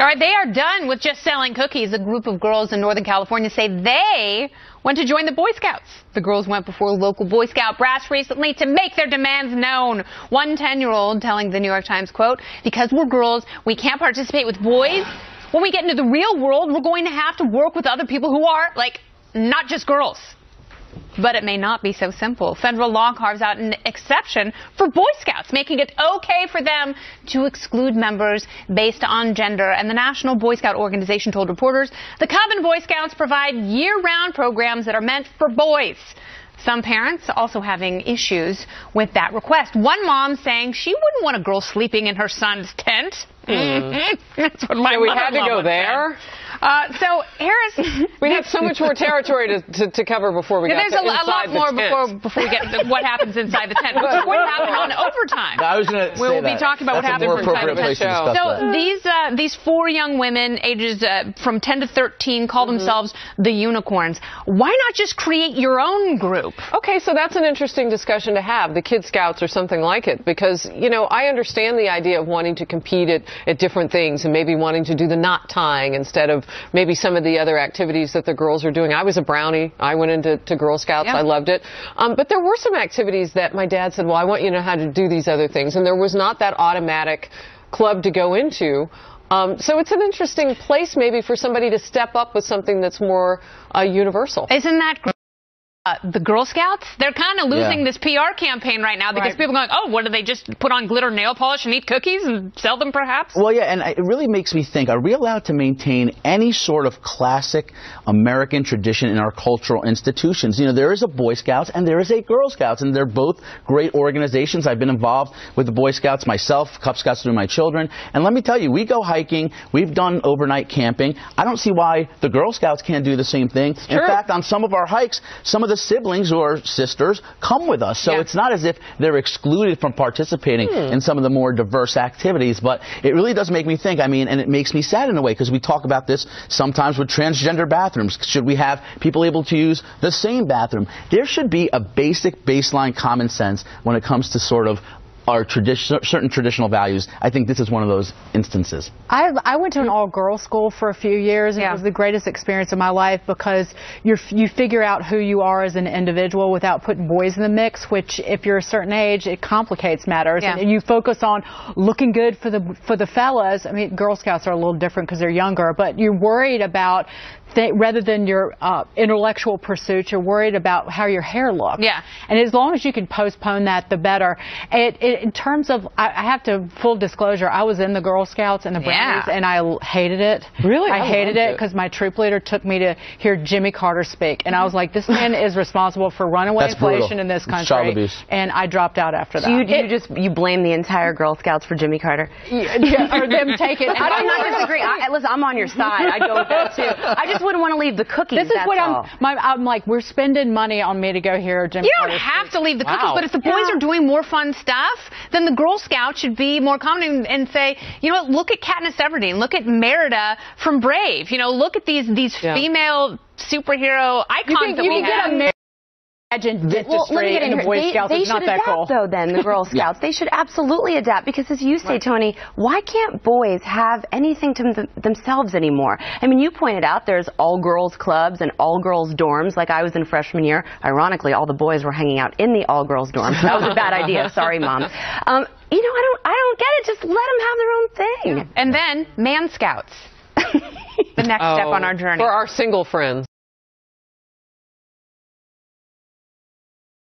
All right, they are done with just selling cookies. A group of girls in Northern California say they went to join the Boy Scouts. The girls went before local Boy Scout brass recently to make their demands known. One 10-year-old telling the New York Times, quote, because we're girls, we can't participate with boys. When we get into the real world, we're going to have to work with other people who are, like, not just girls. But it may not be so simple. Federal law carves out an exception for Boy Scouts, making it okay for them to exclude members based on gender. And the National Boy Scout Organization told reporters the Cub and Boy Scouts provide year-round programs that are meant for boys. Some parents also having issues with that request. One mom saying she wouldn't want a girl sleeping in her son's tent. Mm. That's what my so we had to go there. Uh, so Harris, we have so much more territory to, to, to cover before we yeah, get there's a, a lot the more tent. before before we get to what happens inside the tent, which is what happened on overtime. I was going to We will that. be talking about That's what a more happened inside the tent. to discuss So that. these uh, these four young women, ages uh, from 10 to 13, call Mm-hmm. themselves the Unicorns. Why not just create your own group? Okay, so that's an interesting discussion to have, the Kid Scouts or something like it, because, you know, I understand the idea of wanting to compete at, at different things and maybe wanting to do the knot tying instead of maybe some of the other activities that the girls are doing. I was a brownie. I went into to Girl Scouts. Yeah. I loved it. Um, but there were some activities that my dad said, well, I want you to know how to do these other things. And there was not that automatic club to go into. Um, so it's an interesting place maybe for somebody to step up with something that's more uh, universal. Isn't that great? Uh, the Girl Scouts, they're kind of losing Yeah. this PR campaign right now because Right. people are going, oh, what do they just put on glitter nail polish and eat cookies and sell them perhaps? Well, yeah, and it really makes me think, are we allowed to maintain any sort of classic American tradition in our cultural institutions? You know, there is a Boy Scouts and there is a Girl Scouts, and they're both great organizations. I've been involved with the Boy Scouts myself, Cub Scouts through my children, and let me tell you, we go hiking, we've done overnight camping. I don't see why the Girl Scouts can't do the same thing. In Sure. fact, on some of our hikes, some of the siblings or sisters come with us, so Yeah. it's not as if they're excluded from participating hmm. in some of the more diverse activities, but it really does make me think. I mean, and it makes me sad in a way because we talk about this sometimes with transgender bathrooms. Should we have people able to use the same bathroom? There should be a basic baseline common sense when it comes to sort of our tradition, certain traditional values. I think this is one of those instances. I, I went to an all-girls school for a few years, and Yeah. it was the greatest experience of my life because you you figure out who you are as an individual without putting boys in the mix. Which, if you're a certain age, it complicates matters, Yeah. and you focus on looking good for the for the fellas. I mean, Girl Scouts are a little different because they're younger, but you're worried about. Th- rather than your uh, intellectual pursuits, you're worried about how your hair looks. Yeah. And as long as you can postpone that, the better. It, it, in terms of, I, I have to full disclosure, I was in the Girl Scouts and the Brownies, Yeah. and I hated it. Really? I I, hated it it. because my troop leader took me to hear Jimmy Carter speak, and I was like, this man is responsible for runaway That's brutal. inflation in this country. child abuse. And I dropped out after that. Do you, you It- just you blame the entire Girl Scouts for Jimmy Carter? yeah, or them take it. I don't not disagree. I, listen, I'm on your side. I go with that too. I just wouldn't want to leave the cookies. This is that's what all. I'm. My, I'm like, we're spending money on me to go hear Jimmy Carter. You don't Carter have speak. to leave the cookies, Wow. but if the boys Yeah. are doing more fun stuff, then the Girl Scouts should be more common and, and say, you know what, look at Katniss Everdeen, look at Merida from Brave, you know, look at these these Yeah. female superhero icons You think that you we can get have. A marriage dentistry Well, let me get in in the here. Boy They, Scouts? they it's not should that adapt, cool. though. Then the Girl Scouts, they should absolutely adapt because, as you say, Tony, why can't boys have anything to them- themselves anymore? I mean, you pointed out there's all girls clubs and all girls dorms. Like I was in freshman year. Ironically, all the boys were hanging out in the all girls dorms. That was a bad idea. Sorry, mom. Um, you know, I don't, I don't get it. Just let them have their own thing. And then Man Scouts, the next step on our journey. For our single friends.